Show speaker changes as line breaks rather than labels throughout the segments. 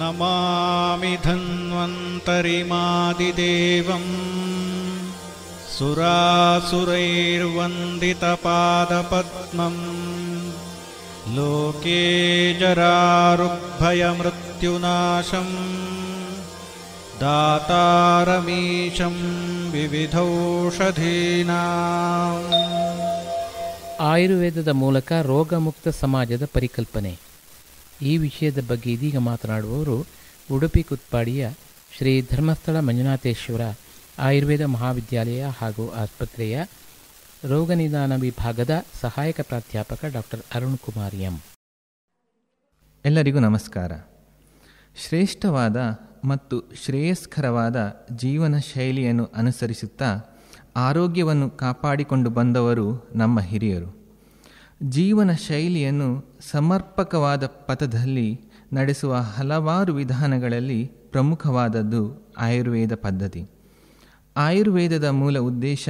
नमामि धन्वन्तरिमादिदेवम् सुरासुरैर्वन्दितपादपद्मम् लोके जरारुग्भयमृत्युनाशम् दातारमीशं विविधौषधीनाम्
ಆಯುರ್ವೇದದ ಮೂಲಕ ರೋಗಮುಕ್ತ ಸಮಾಜದ ಪರಿಕಲ್ಪನೆ ಈ ವಿಷಯದ ಬಗ್ಗೆ ಇದೀಗ ಮಾತನಾಡುವವರು ಉಡುಪಿ ಕುತ್ಪಾಡಿಯ ಶ್ರೀ ಧರ್ಮಸ್ಥಳ ಮಂಜುನಾಥೇಶ್ವರ ಆಯುರ್ವೇದ ಮಹಾವಿದ್ಯಾಲಯ ಹಾಗೂ ಆಸ್ಪತ್ರೆಯ ರೋಗ ನಿದಾನ ವಿಭಾಗದ ಸಹಾಯಕ ಪ್ರಾಧ್ಯಾಪಕ ಡಾಕ್ಟರ್ ಅರುಣ್ ಕುಮಾರ್ ಎಂ.
ಎಲ್ಲರಿಗೂ ನಮಸ್ಕಾರ. ಶ್ರೇಷ್ಠವಾದ ಮತ್ತು ಶ್ರೇಯಸ್ಕರವಾದ ಜೀವನ ಶೈಲಿಯನ್ನು ಅನುಸರಿಸುತ್ತಾ ಆರೋಗ್ಯವನ್ನು ಕಾಪಾಡಿಕೊಂಡು ಬಂದವರು ನಮ್ಮ ಹಿರಿಯರು. ಜೀವನ ಶೈಲಿಯನ್ನು ಸಮರ್ಪಕವಾದ ಪಥದಲ್ಲಿ ನಡೆಸುವ ಹಲವಾರು ವಿಧಾನಗಳಲ್ಲಿ ಪ್ರಮುಖವಾದದ್ದು ಆಯುರ್ವೇದ ಪದ್ಧತಿ. ಆಯುರ್ವೇದದ ಮೂಲ ಉದ್ದೇಶ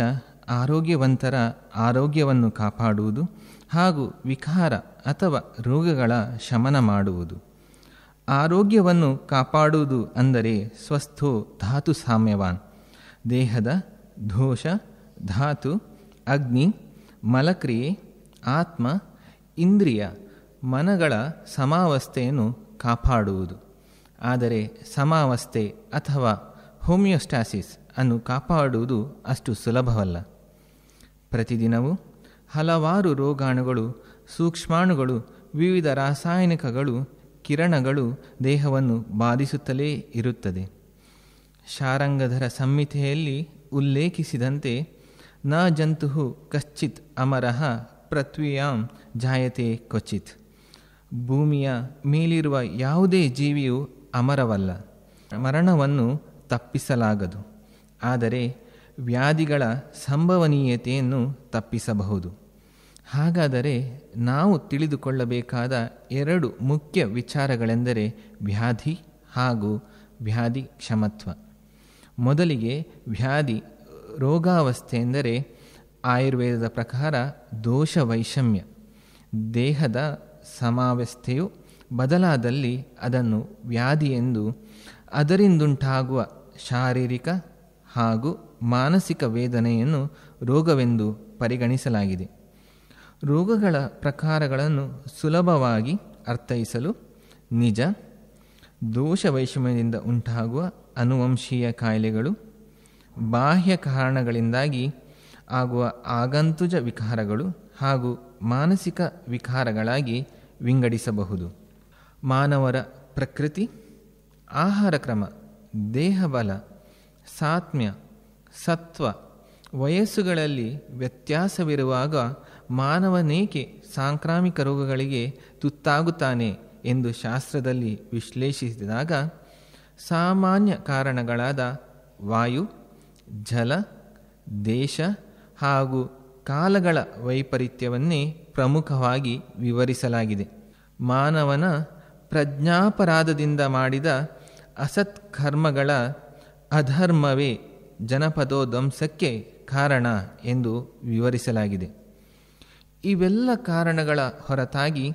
ಆರೋಗ್ಯವಂತರ ಆರೋಗ್ಯವನ್ನು ಕಾಪಾಡುವುದು ಹಾಗೂ ವಿಕಾರ ಅಥವಾ ರೋಗಗಳ ಶಮನ ಮಾಡುವುದು. ಆರೋಗ್ಯವನ್ನು ಕಾಪಾಡುವುದು ಅಂದರೆ ಸ್ವಸ್ಥೋ ಧಾತು ಸಾಮ್ಯವಾನ್. ದೇಹದ ದೋಷ, ಧಾತು, ಅಗ್ನಿ, ಮಲಕ್ರಿಯೆ ಆತ್ಮ ಇಂದ್ರಿಯ ಮನಗಳ ಸಮಾವಸ್ಥೆಯನ್ನು ಕಾಪಾಡುವುದು. ಆದರೆ ಸಮಾವಸ್ಥೆ ಅಥವಾ ಹೋಮಿಯೋಸ್ಟಾಸಿಸ್ ಅನ್ನು ಕಾಪಾಡುವುದು ಅಷ್ಟು ಸುಲಭವಲ್ಲ. ಪ್ರತಿದಿನವೂ ಹಲವಾರು ರೋಗಾಣುಗಳು, ಸೂಕ್ಷ್ಮಾಣುಗಳು, ವಿವಿಧ ರಾಸಾಯನಿಕಗಳು, ಕಿರಣಗಳು ದೇಹವನ್ನು ಬಾಧಿಸುತ್ತಲೇ ಇರುತ್ತದೆ. ಶಾರಂಗಧರ ಸಂಹಿತೆಯಲ್ಲಿ ಉಲ್ಲೇಖಿಸಿದಂತೆ, ನ ಜಂತು ಕಶ್ಚಿತ್ ಅಮರಃ ಪೃಥ್ವಿಯಾಂ ಜಾಯತೆ ಕ್ವಚಿತ್. ಭೂಮಿಯ ಮೇಲಿರುವ ಯಾವುದೇ ಜೀವಿಯು ಅಮರವಲ್ಲ. ಮರಣವನ್ನು ತಪ್ಪಿಸಲಾಗದು. ಆದರೆ ವ್ಯಾಧಿಗಳ ಸಂಭವನೀಯತೆಯನ್ನು ತಪ್ಪಿಸಬಹುದು. ಹಾಗಾದರೆ ನಾವು ತಿಳಿದುಕೊಳ್ಳಬೇಕಾದ ಎರಡು ಮುಖ್ಯ ವಿಚಾರಗಳೆಂದರೆ ವ್ಯಾಧಿ ಹಾಗೂ ವ್ಯಾಧಿ ಕ್ಷಮತ್ವ ಮೊದಲಿಗೆ ವ್ಯಾಧಿ ರೋಗಾವಸ್ಥೆ ಎಂದರೆ ಆಯುರ್ವೇದದ ಪ್ರಕಾರ ದೋಷ ವೈಷಮ್ಯ ದೇಹದ ಸಮಾವಸ್ಥೆಯು ಬದಲಾದಲ್ಲಿ ಅದನ್ನು ವ್ಯಾಧಿ ಎಂದು ಅದರಿಂದುಂಟಾಗುವ ಶಾರೀರಿಕ ಹಾಗೂ ಮಾನಸಿಕ ವೇದನೆಯನ್ನು ರೋಗವೆಂದು ಪರಿಗಣಿಸಲಾಗಿದೆ. ರೋಗಗಳ ಪ್ರಕಾರಗಳನ್ನು ಸುಲಭವಾಗಿ ಅರ್ಥೈಸಲು ನಿಜ ದೋಷ ವೈಷಮ್ಯದಿಂದ ಉಂಟಾಗುವ ಅನುವಂಶೀಯ ಕಾಯಿಲೆಗಳು ಬಾಹ್ಯ ಕಾರಣಗಳಿಂದಾಗಿ ಆಗುವ ಆಗಂತುಜ ವಿಕಾರಗಳು ಹಾಗೂ ಮಾನಸಿಕ ವಿಕಾರಗಳಾಗಿ ವಿಂಗಡಿಸಬಹುದು. ಮಾನವರ ಪ್ರಕೃತಿ, ಆಹಾರ ಕ್ರಮ, ದೇಹಬಲ, ಸಾತ್ಮ್ಯ, ಸತ್ವ ವಯಸ್ಸುಗಳಲ್ಲಿ ವ್ಯತ್ಯಾಸವಿರುವಾಗ ಮಾನವನೇಕೆ ಸಾಂಕ್ರಾಮಿಕ ರೋಗಗಳಿಗೆ ತುತ್ತಾಗುತ್ತಾನೆ ಎಂದು ಶಾಸ್ತ್ರದಲ್ಲಿ ವಿಶ್ಲೇಷಿಸಿದಾಗ ಸಾಮಾನ್ಯ ಕಾರಣಗಳಾದ ವಾಯು, ಜಲ, ದೇಶ ಹಾಗೂ ಕಾಲಗಳ ವೈಪರೀತ್ಯವನ್ನೇ ಪ್ರಮುಖವಾಗಿ ವಿವರಿಸಲಾಗಿದೆ. ಮಾನವನ ಪ್ರಜ್ಞಾಪರಾಧದಿಂದ ಮಾಡಿದ ಅಸತ್ಕರ್ಮಗಳ ಅಧರ್ಮವೇ ಜನಪದೋಧ್ವಂಸಕ್ಕೆ ಕಾರಣ ಎಂದು ವಿವರಿಸಲಾಗಿದೆ. ಇವೆಲ್ಲ ಕಾರಣಗಳ ಹೊರತಾಗಿ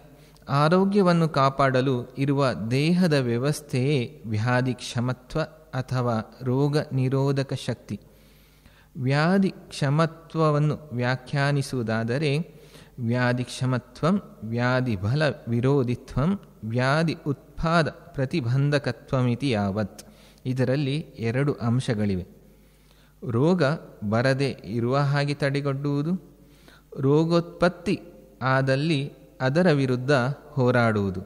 ಆರೋಗ್ಯವನ್ನು ಕಾಪಾಡಲು ಇರುವ ದೇಹದ ವ್ಯವಸ್ಥೆಯೇ ವ್ಯಾಧಿ ಕ್ಷಮತ್ವ ಅಥವಾ ರೋಗ ನಿರೋಧಕ ಶಕ್ತಿ. ವ್ಯಾಧಿ ಕ್ಷಮತ್ವವನ್ನು ವ್ಯಾಖ್ಯಾನಿಸುವುದಾದರೆ ವ್ಯಾಧಿ ಕ್ಷಮತ್ವಂ ವ್ಯಾಧಿ ಬಲ ವಿರೋಧಿತ್ವಂ, ವ್ಯಾಧಿ ಉತ್ಪಾದ ಪ್ರತಿಬಂಧಕತ್ವಮಿತಿ ಯಾವತ್? ಇದರಲ್ಲಿ ಎರಡು ಅಂಶಗಳಿವೆ. ರೋಗ ಬರದೆ ಇರುವ ಹಾಗೆ ತಡೆಗಟ್ಟುವುದು, ರೋಗೋತ್ಪತ್ತಿ ಆದಲ್ಲಿ ಅದರ ವಿರುದ್ಧ ಹೋರಾಡುವುದು.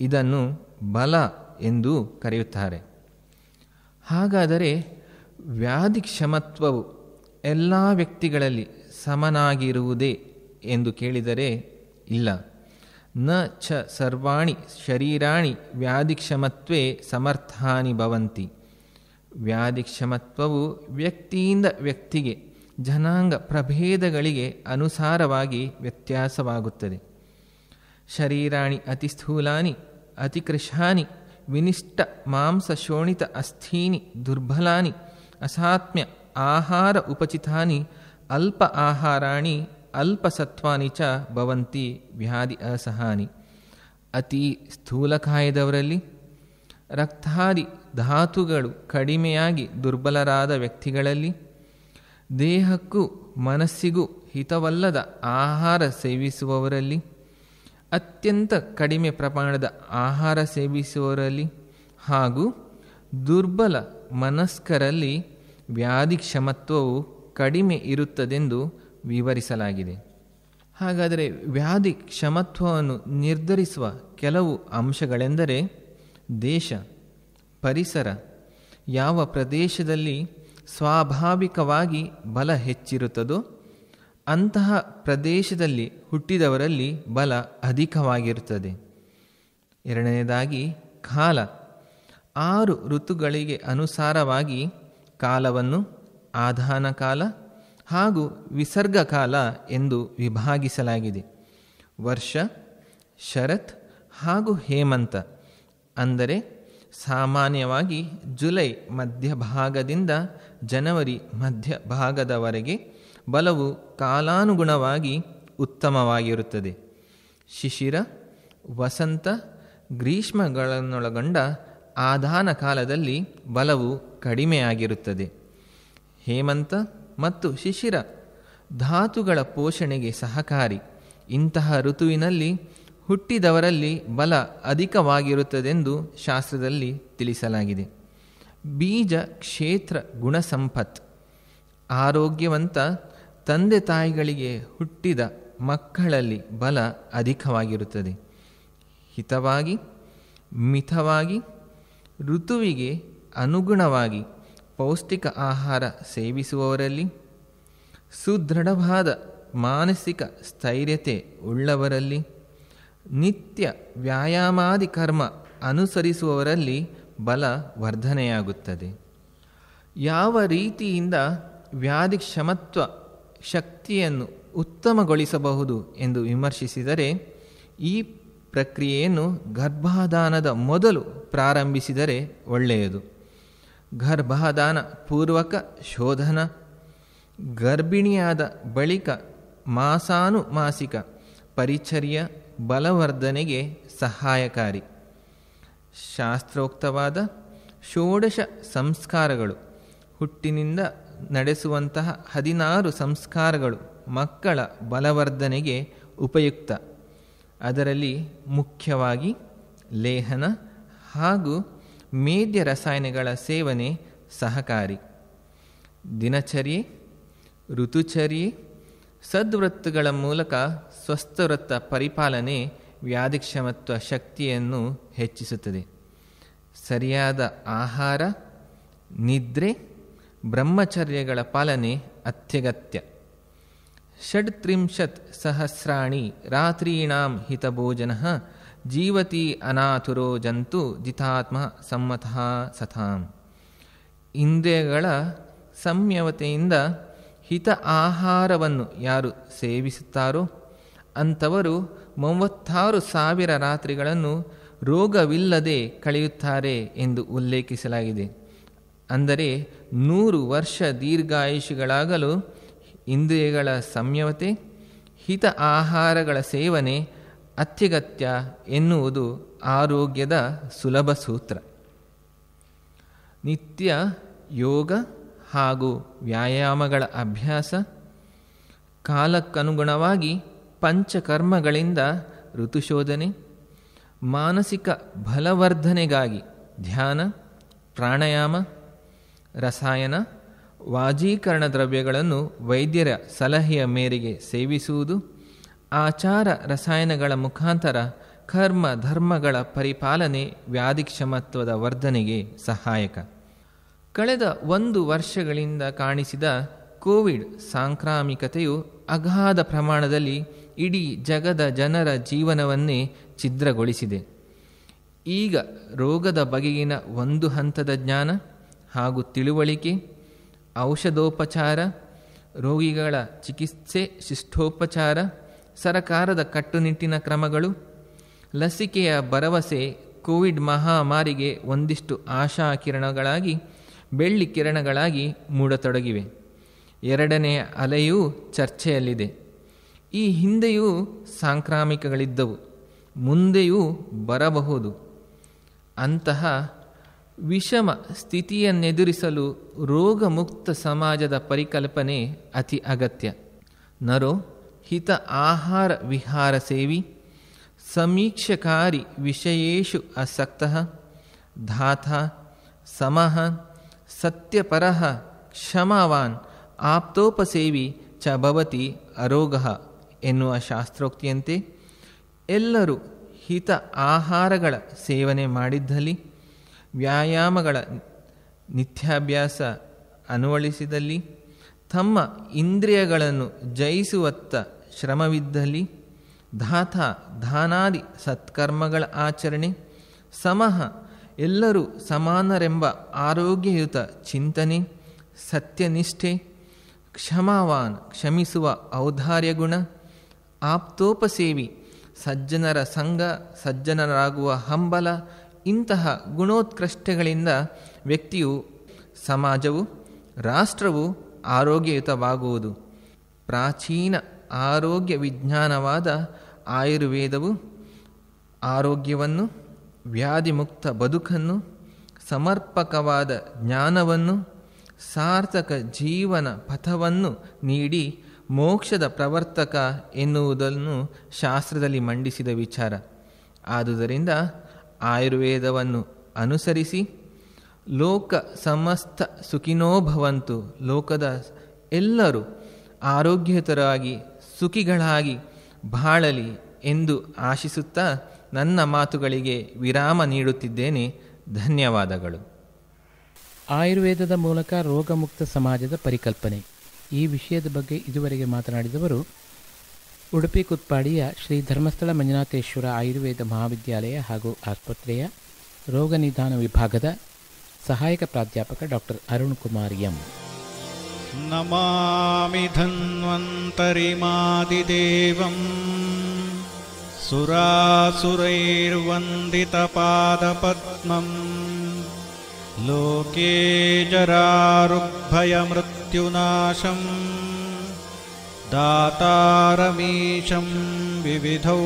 ಇದನ್ನು ಬಲ ಎಂದು ಕರೆಯುತ್ತಾರೆ. ಹಾಗಾದರೆ ವ್ಯಾಧಿ ಕ್ಷಮತ್ವವು ಎಲ್ಲ ವ್ಯಕ್ತಿಗಳಲ್ಲಿ ಸಮನಾಗಿರುವುದೇ ಎಂದು ಕೇಳಿದರೆ ಇಲ್ಲ. ನ ಚ ಸರ್ವಾಣಿ ಶರೀರಾಣಿ ವ್ಯಾಧಿಕ್ಷಮತ್ವೇ ಸಮರ್ಥಾನಿ ಭವಂತಿ. ವ್ಯಾಧಿಕ್ಷಮತ್ವವು ವ್ಯಕ್ತಿಯಿಂದ ವ್ಯಕ್ತಿಗೆ ಜನಾಂಗ ಪ್ರಭೇದಗಳಿಗೆ ಅನುಸಾರವಾಗಿ ವ್ಯತ್ಯಾಸವಾಗುತ್ತದೆ. ಶರೀರಾಣಿ ಅತಿ ಸ್ಥೂಲಾನಿ ಅತಿಕೃಶಾನಿ ವಿನಿಷ್ಟ ಮಾಂಸ ಶೋಣಿತ ಅಸ್ಥೀನಿ, ದುರ್ಬಲಾನಿ ಅಸಾತ್ಮ್ಯ ಆಹಾರ ಉಪಚಿತಾನಿ, ಅಲ್ಪ ಆಹಾರಾಣಿ ಅಲ್ಪಸತ್ವಾನಿ ಚ ಭವಂತಿ ವ್ಯಾಧಿ ಅಸಹಾನಿ. ಅತಿ ಸ್ಥೂಲಕಾಯದವರಲ್ಲಿ ರಕ್ತಾದಿ ಧಾತುಗಳು ಕಡಿಮೆಯಾಗಿ ದುರ್ಬಲರಾದ ವ್ಯಕ್ತಿಗಳಲ್ಲಿ ದೇಹಕ್ಕೂ ಮನಸ್ಸಿಗೂ ಹಿತವಲ್ಲದ ಆಹಾರ ಸೇವಿಸುವವರಲ್ಲಿ, ಅತ್ಯಂತ ಕಡಿಮೆ ಪ್ರಮಾಣದ ಆಹಾರ ಸೇವಿಸುವವರಲ್ಲಿ ಹಾಗೂ ದುರ್ಬಲ ಮನಸ್ಕರಲ್ಲಿ ವ್ಯಾಧಿ ಕ್ಷಮತ್ವವು ಕಡಿಮೆ ಇರುತ್ತದೆಂದು ವಿವರಿಸಲಾಗಿದೆ. ಹಾಗಾದರೆ ವ್ಯಾಧಿ ಕ್ಷಮತ್ವವನ್ನು ನಿರ್ಧರಿಸುವ ಕೆಲವು ಅಂಶಗಳೆಂದರೆ ದೇಶ, ಪರಿಸರ, ಯಾವ ಪ್ರದೇಶದಲ್ಲಿ ಸ್ವಾಭಾವಿಕವಾಗಿ ಬಲ ಹೆಚ್ಚಿರುತ್ತದೋ ಅಂತಹ ಪ್ರದೇಶದಲ್ಲಿ ಹುಟ್ಟಿದವರಲ್ಲಿ ಬಲ ಅಧಿಕವಾಗಿರುತ್ತದೆ. ಎರಡನೇದಾಗಿ ಕಾಲ. ಆರು ಋತುಗಳಿಗೆ ಅನುಸಾರವಾಗಿ ಕಾಲವನ್ನು ಆಧಾನ ಕಾಲ ಹಾಗೂ ವಿಸರ್ಗ ಕಾಲ ಎಂದು ವಿಭಾಗಿಸಲಾಗಿದೆ. ವರ್ಷ, ಶರತ್ ಹಾಗೂ ಹೇಮಂತ. ಅಂದರೆ ಸಾಮಾನ್ಯವಾಗಿ ಜುಲೈ ಮಧ್ಯಭಾಗದಿಂದ ಜನವರಿ ಮಧ್ಯಭಾಗದವರೆಗೆ ಬಲವು ಕಾಲಾನುಗುಣವಾಗಿ ಉತ್ತಮವಾಗಿರುತ್ತದೆ. ಶಿಶಿರ, ವಸಂತ, ಗ್ರೀಷ್ಮಗಳನ್ನೊಳಗೊಂಡ ಆಧಾನ ಕಾಲದಲ್ಲಿ ಬಲವು ಕಡಿಮೆಯಾಗಿರುತ್ತದೆ. ಹೇಮಂತ ಮತ್ತು ಶಿಶಿರ ಧಾತುಗಳ ಪೋಷಣೆಗೆ ಸಹಕಾರಿ. ಇಂತಹ ಋತುವಿನಲ್ಲಿ ಹುಟ್ಟಿದವರಲ್ಲಿ ಬಲ ಅಧಿಕವಾಗಿರುತ್ತದೆಂದು ಶಾಸ್ತ್ರದಲ್ಲಿ ತಿಳಿಸಲಾಗಿದೆ. ಬೀಜ ಕ್ಷೇತ್ರ ಗುಣಸಂಪತ್. ಆರೋಗ್ಯವಂತ ತಂದೆ ತಾಯಿಗಳಿಗೆ ಹುಟ್ಟಿದ ಮಕ್ಕಳಲ್ಲಿ ಬಲ ಅಧಿಕವಾಗಿರುತ್ತದೆ. ಹಿತವಾಗಿ, ಮಿತವಾಗಿ ಋತುವಿಗೆ ಅನುಗುಣವಾಗಿ ಪೌಷ್ಟಿಕ ಆಹಾರ ಸೇವಿಸುವವರಲ್ಲಿ ಸುದೃಢವಾದ ಮಾನಸಿಕ ಸ್ಥೈರ್ಯತೆ ಉಳ್ಳವರಲ್ಲಿ ನಿತ್ಯ ವ್ಯಾಯಾಮಾದಿ ಕರ್ಮ ಅನುಸರಿಸುವವರಲ್ಲಿ ಬಲ ವರ್ಧನೆಯಾಗುತ್ತದೆ. ಯಾವ ರೀತಿಯಿಂದ ವ್ಯಾಧಿ ಕ್ಷಮತ್ವ ಶಕ್ತಿಯನ್ನು ಉತ್ತಮಗೊಳಿಸಬಹುದು ಎಂದು ವಿಮರ್ಶಿಸಿದರೆ ಈ ಪ್ರಕ್ರಿಯೆಯನ್ನು ಗರ್ಭಾಧಾನದ ಮೊದಲು ಪ್ರಾರಂಭಿಸಿದರೆ ಒಳ್ಳೆಯದು. ಗರ್ಭದಾನ ಪೂರ್ವಕ ಶೋಧನ, ಗರ್ಭಿಣಿಯಾದ ಬಳಿಕ ಮಾಸಾನುಮಾಸಿಕ ಪರಿಚರ್ಯ ಬಲವರ್ಧನೆಗೆ ಸಹಾಯಕಾರಿ. ಶಾಸ್ತ್ರೋಕ್ತವಾದ ಷೋಡಶ ಸಂಸ್ಕಾರಗಳು, ಹುಟ್ಟಿನಿಂದ ನಡೆಸುವಂತಹ ಹದಿನಾರು ಸಂಸ್ಕಾರಗಳು ಮಕ್ಕಳ ಬಲವರ್ಧನೆಗೆ ಉಪಯುಕ್ತ. ಅದರಲ್ಲಿ ಮುಖ್ಯವಾಗಿ ಲೇಹನ ಹಾಗೂ ಮೇದ್ಯ ರಸಾಯನಗಳ ಸೇವನೆ ಸಹಕಾರಿ. ದಿನಚರ್ಯೆ ಋತುಚರ್ಯೆ ಸದ್ವೃತ್ತಗಳ ಮೂಲಕ ಸ್ವಸ್ಥವೃತ್ತ ಪರಿಪಾಲನೆ ವ್ಯಾಧಿಕ್ಷಮತ್ವ ಶಕ್ತಿಯನ್ನು ಹೆಚ್ಚಿಸುತ್ತದೆ. ಸರಿಯಾದ ಆಹಾರ, ನಿದ್ರೆ, ಬ್ರಹ್ಮಚರ್ಯಗಳ ಪಾಲನೆ ಅತ್ಯಗತ್ಯ. ಷಡ್ತ್ರಿಂಶತ್ ಸಹಸ್ರಾಣಿ ರಾತ್ರೀಣಾಂ ಹಿತಭೋಜನ ಜೀವತಿ ಅನಾಥುರೋ ಜಂತು ಜಿತಾತ್ಮ ಸಮ್ಮತಃ ಸತಾಂ ಇಂದ್ರಿಯಗಳ ಸಂಯಮತೆಯಿಂದ ಹಿತ ಆಹಾರವನ್ನು ಯಾರು ಸೇವಿಸುತ್ತಾರೋ ಅಂಥವರು ಮೂವತ್ತಾರು ಸಾವಿರ ರಾತ್ರಿಗಳನ್ನು ರೋಗವಿಲ್ಲದೆ ಕಳೆಯುತ್ತಾರೆ ಎಂದು ಉಲ್ಲೇಖಿಸಲಾಗಿದೆ. ಅಂದರೆ ನೂರು ವರ್ಷ ದೀರ್ಘಾಯುಷಿಗಳಾಗಲು ಇಂದ್ರಿಯಗಳ ಸಂಯಮತೆ ಹಿತ ಆಹಾರಗಳ ಸೇವನೆ, ಅತ್ಯಗತ್ಯ ಎನ್ನುವುದು ಆರೋಗ್ಯದ ಸುಲಭ ಸೂತ್ರ. ನಿತ್ಯ ಯೋಗ ಹಾಗೂ ವ್ಯಾಯಾಮಗಳ ಅಭ್ಯಾಸ ಕಾಲಕ್ಕನುಗುಣವಾಗಿ ಪಂಚಕರ್ಮಗಳಿಂದ ಋತುಶೋಧನೆ, ಮಾನಸಿಕ ಬಲವರ್ಧನೆಗಾಗಿ ಧ್ಯಾನ, ಪ್ರಾಣಾಯಾಮ, ರಸಾಯನ ವಾಜೀಕರಣ ದ್ರವ್ಯಗಳನ್ನು ವೈದ್ಯರ ಸಲಹೆಯ ಮೇರೆಗೆ ಸೇವಿಸುವುದು, ಆಚಾರ ರಸಾಯನಗಳ ಮುಖಾಂತರ ಕರ್ಮ ಧರ್ಮಗಳ ಪರಿಪಾಲನೆ ವ್ಯಾಧಿಕ್ಷಮತ್ವದ ವರ್ಧನೆಗೆ ಸಹಾಯಕ. ಕಳೆದ ಒಂದು ವರ್ಷಗಳಿಂದ ಕಾಣಿಸಿದ ಕೋವಿಡ್ ಸಾಂಕ್ರಾಮಿಕತೆಯು ಅಗಾಧ ಪ್ರಮಾಣದಲ್ಲಿ ಇಡೀ ಜಗದ ಜನರ ಜೀವನವನ್ನೇ ಛಿದ್ರಗೊಳಿಸಿದೆ. ಈಗ ರೋಗದ ಬಗೆಗಿನ ಒಂದು ಹಂತದ ಜ್ಞಾನ ಹಾಗೂ ತಿಳುವಳಿಕೆ ಔಷಧೋಪಚಾರ, ರೋಗಿಗಳ ಚಿಕಿತ್ಸೆ, ಶಿಷ್ಟೋಪಚಾರ, ಸರಕಾರದ ಕಟ್ಟುನಿಟ್ಟಿನ ಕ್ರಮಗಳು, ಲಸಿಕೆಯ ಭರವಸೆ, ಕೋವಿಡ್ ಮಹಾಮಾರಿಗೆ ಒಂದಿಷ್ಟು ಆಶಾ ಕಿರಣಗಳಾಗಿ, ಬೆಳ್ಳಿ ಕಿರಣಗಳಾಗಿ ಮೂಡತೊಡಗಿವೆ. ಎರಡನೆಯ ಅಲೆಯೂ ಚರ್ಚೆಯಲ್ಲಿದೆ. ಈ ಹಿಂದೆಯೂ ಸಾಂಕ್ರಾಮಿಕಗಳಿದ್ದವು, ಮುಂದೆಯೂ ಬರಬಹುದು. ಅಂತಹ ವಿಷಮ ಸ್ಥಿತಿಯನ್ನೆದುರಿಸಲು ರೋಗಮುಕ್ತ ಸಮಾಜದ ಪರಿಕಲ್ಪನೆ ಅತಿ ಅಗತ್ಯ. ನರೋ, ಹಿತ ಆಹಾರ ವಿಹಾರ ಸೇವಿ, ಸಮೀಕ್ಷಕಾರಿ ವಿಷಯೇಷು ಅಸಕ್ತಃ, ಧಾತ ಸಮಃ ಸತ್ಯಪರಃ ಕ್ಷಮಾವಾನ್, ಆಪ್ತೋಪಸೇವಿ ಚ ಭವತಿ ಅರೋಗಃ ಎನ್ನುವ ಶಾಸ್ತ್ರೋಕ್ತಿಯಂತೆ ಎಲ್ಲರೂ ಹಿತ ಆಹಾರಗಳ ಸೇವನೆ ಮಾಡಿದ್ದಲ್ಲಿ ವ್ಯಾಯಾಮಗಳ ನಿತ್ಯಾಭ್ಯಾಸ ಅನುವಳಿಸಿದಲ್ಲಿ, ತಮ್ಮ ಇಂದ್ರಿಯಗಳನ್ನು ಜಯಿಸುವತ್ತ ಶ್ರಮವಿದ್ದಲ್ಲಿ ಧಾತ ಧಾನಾದಿ ಸತ್ಕರ್ಮಗಳ ಆಚರಣೆ, ಸಮಹ ಎಲ್ಲರೂ ಸಮಾನರೆಂಬ ಆರೋಗ್ಯಯುತ ಚಿಂತನೆ, ಸತ್ಯನಿಷ್ಠೆ, ಕ್ಷಮಾವಾನ್ ಕ್ಷಮಿಸುವ ಔದಾರ್ಯ ಗುಣ ಆಪ್ತೋಪಸೇವಿ ಸಜ್ಜನರ ಸಂಘ ಸಜ್ಜನರಾಗುವ ಹಂಬಲ ಇಂತಹ ಗುಣೋತ್ಕೃಷ್ಟಗಳಿಂದ ವ್ಯಕ್ತಿಯು ಸಮಾಜವು, ರಾಷ್ಟ್ರವು ಆರೋಗ್ಯಯುತವಾಗುವುದು. ಪ್ರಾಚೀನ ಆರೋಗ್ಯ ವಿಜ್ಞಾನವಾದ ಆಯುರ್ವೇದವು ಆರೋಗ್ಯವನ್ನು, ವ್ಯಾಧಿಮುಕ್ತ ಬದುಕನ್ನು, ಸಮರ್ಪಕವಾದ ಜ್ಞಾನವನ್ನು, ಸಾರ್ಥಕ ಜೀವನ ಪಥವನ್ನು ನೀಡಿ ಮೋಕ್ಷದ ಪ್ರವರ್ತಕ ಎನ್ನುವುದನ್ನು ಶಾಸ್ತ್ರದಲ್ಲಿ ಮಂಡಿಸಿದ ವಿಚಾರ. ಆದುದರಿಂದ ಆಯುರ್ವೇದವನ್ನು ಅನುಸರಿಸಿ ಲೋಕ ಸಮಸ್ತ ಸುಖಿನೋ ಭವಂತು. ಲೋಕದ ಎಲ್ಲರೂ ಆರೋಗ್ಯಯುತರಾಗಿ ಸುಖಿಗಳಾಗಿ ಬಾಳಲಿ ಎಂದು ಆಶಿಸುತ್ತಾ ನನ್ನ ಮಾತುಗಳಿಗೆ ವಿರಾಮ ನೀಡುತ್ತಿದ್ದೇನೆ. ಧನ್ಯವಾದಗಳು.
ಆಯುರ್ವೇದದ ಮೂಲಕ ರೋಗಮುಕ್ತ ಸಮಾಜದ ಪರಿಕಲ್ಪನೆ. ಈ ವಿಷಯದ ಬಗ್ಗೆ ಇದುವರೆಗೆ ಮಾತನಾಡಿದವರು ಉಡುಪಿ ಕುತ್ಪಾಡಿಯ ಶ್ರೀ ಧರ್ಮಸ್ಥಳ ಮಂಜುನಾಥೇಶ್ವರ ಆಯುರ್ವೇದ ಮಹಾವಿದ್ಯಾಲಯ ಹಾಗೂ ಆಸ್ಪತ್ರೆಯ ರೋಗ ನಿದಾನ ವಿಭಾಗದ ಸಹಾಯಕ ಪ್ರಾಧ್ಯಾಪಕ ಡಾಕ್ಟರ್ ಅರುಣ್ ಕುಮಾರ್ ಎಂ
नमामि धन्वन्तरिमादिदेवम् सुरासुरैर्वन्दितपादपद्मम् लोके जरारुग्भयमृत्युनाशम् दातारमीशं विविधौषधीनाम्